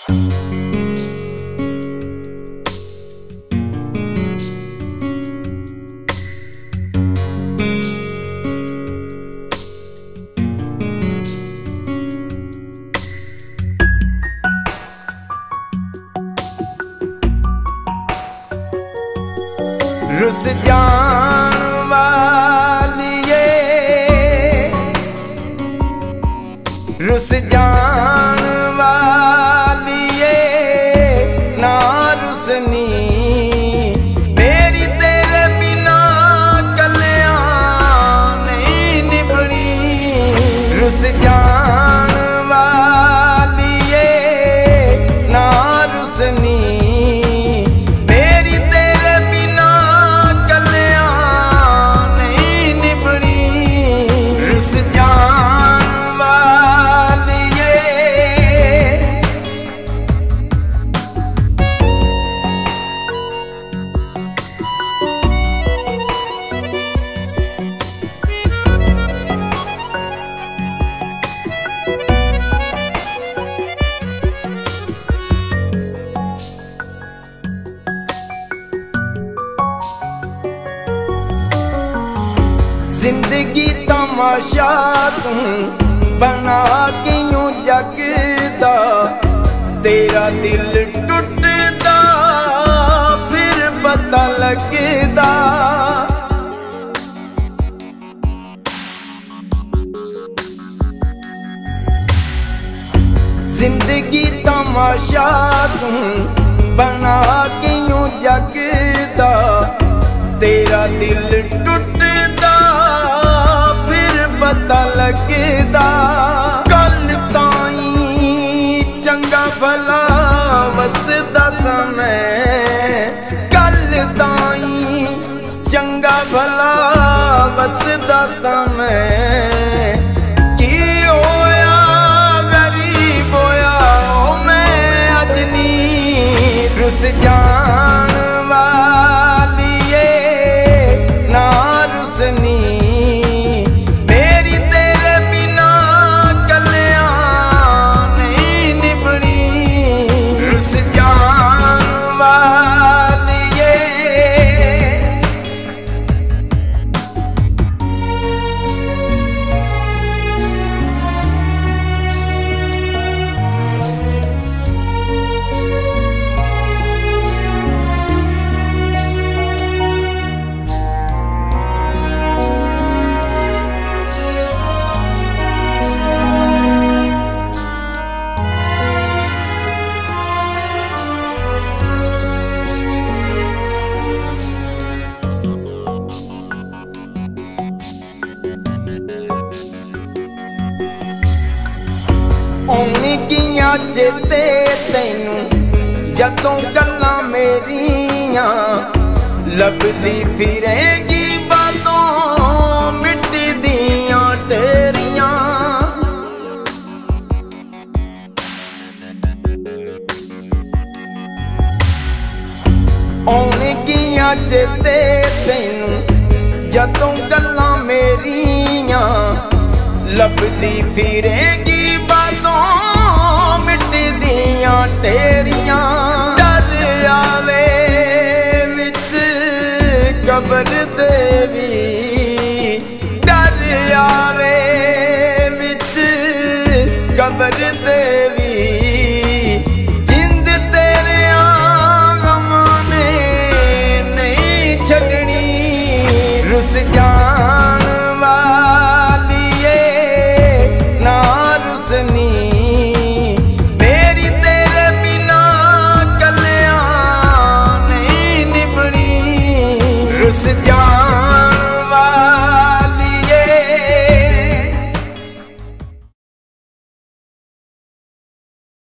ਰੁੱਸ ਜਾਣ ਵਾਲੀਏ। ਰੁੱਸ ਜਾਣ ਵਾਲੀਏ ਨਾ ਰੁਸਨੀ ਜ਼ਿੰਦਗੀ ਤਮਾਸ਼ਾ ਤੂੰ ਬਣਾ ਕੇ ਯੂੰ ਜਗ ਦਾ ਤੇਰਾ ਦਿਲ ਟੁੱਟਦਾ, ਫਿਰ ਪਤਾ ਲੱਗਦਾ। ਜ਼ਿੰਦਗੀ ਤਮਾਸ਼ਾ ਤੂੰ ਬਣਾ ਕੇ ਯੂੰ ਜਗ ਦਾ ਤੇਰਾ ਦਿਲ ਟੁੱਟ ਵਸਦਾ ਕੱਲ ਤਾਈ ਚੰਗਾ ਭਲਾ ਵਸਦਾ ਸਮੇਂ ਆਉਣੀ ਗੀਆਂ ਚੇਤੇ ਤੈਨੂੰ? ਜਦੋਂ ਗੱਲਾਂ ਮੇਰੀਆਂ ਲੱਭਦੀ ਫਿਰੇਗੀ ਬਾਤੋਂ ਮਿੱਟੀ ਦੀਆਂ ਤੇਰੀਆਂ ਆਉਣੀ ਗੀਆਂ ਚੇਤੇ ਤੈਨੂੰ? ਜਦੋਂ ਗੱਲਾਂ ਮੇਰੀਆਂ ਲੱਭਦੀ ਫਿਰੇਗੀ ਤੇਰੀਆਂ ਡਰ ਆਵੇ, ਵਿੱਚ ਕਬਰ ਦੇ ਵੀ ਡਰ ਆਵੇ, ਵਿੱਚ ਕਬਰ ਦੇ ਵੀ ਜਿੰਦ ਤੇਰਿਆਂ ਆਗਮਾਂ ਨੇ ਨਹੀਂ ਛੱਡਣੀ, ਰੁਸ